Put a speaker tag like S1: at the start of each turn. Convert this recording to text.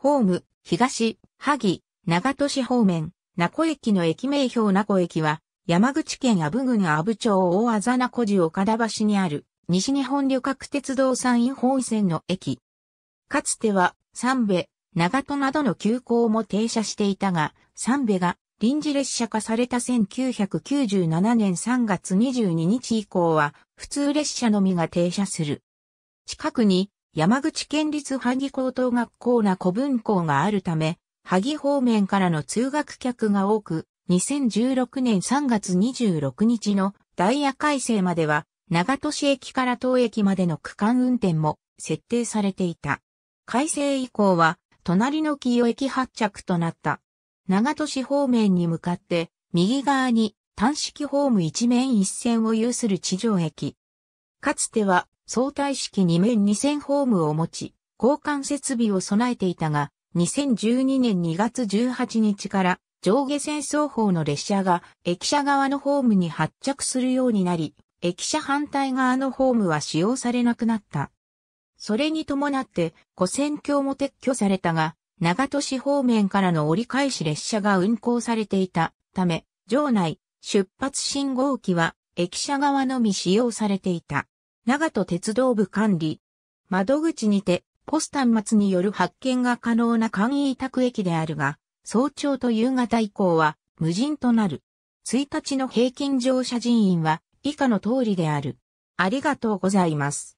S1: ホーム、東、萩、長門市方面、名古駅の駅名標名古駅は、山口県阿武郡阿武町大あざ名古寺岡田橋にある、西日本旅客鉄道山陰本線の駅。かつては、三部、長門などの急行も停車していたが、三部が臨時列車化された1997年3月22日以降は、普通列車のみが停車する。近くに山口県立萩高等学校な古文校があるため、萩方面からの通学客が多く、2016年3月26日のダイヤ改正までは、長門市駅から東駅までの区間運転も設定されていた。改正以降は、隣の清駅発着となった。長門市方面に向かって、右側に単式ホーム一面一線を有する地上駅。かつては相対式二面二線ホームを持ち、交換設備を備えていたが、2012年2月18日から上下線双方の列車が駅舎側のホームに発着するようになり、駅舎反対側のホームは使用されなくなった。それに伴って古線橋も撤去されたが、長門市方面からの折り返し列車が運行されていたため、場内、出発信号機は駅舎側のみ使用されていた。長門鉄道部管理。窓口にて、ポス端末による発見が可能な簡易委託駅であるが、早朝と夕方以降は無人となる。1日の平均乗車人員は以下の通りである。ありがとうございます。